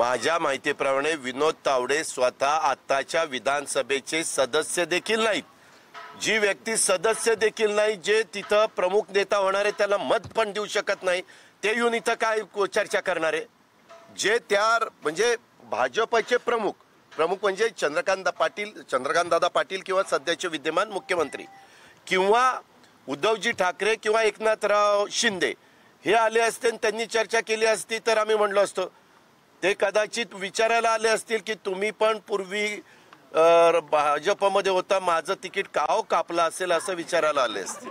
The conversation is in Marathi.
माझ्या माहितीप्रमाणे विनोद तावडे स्वतः आत्ताच्या विधानसभेचे सदस्य देखील नाहीत. जी व्यक्ती सदस्य देखील नाही जे तिथं प्रमुख नेता होणार आहे त्याला मत पण देऊ शकत नाही ते येऊन इथं काय चर्चा करणार? आहे जे त्या म्हणजे भाजपचे प्रमुख प्रमुख म्हणजे चंद्रकांत पाटील चंद्रकांत दादा पाटील किंवा सध्याचे विद्यमान मुख्यमंत्री किंवा उद्धवजी ठाकरे किंवा एकनाथराव शिंदे हे आले असते आणि त्यांनी चर्चा केली असती तर आम्ही म्हणलो असतो ते कदाचित विचारायला आले असतील की तुम्ही पण पूर्वी भाजपमध्ये होता माझं तिकीट का हो कापलं असेल असं विचारायला आले असतील.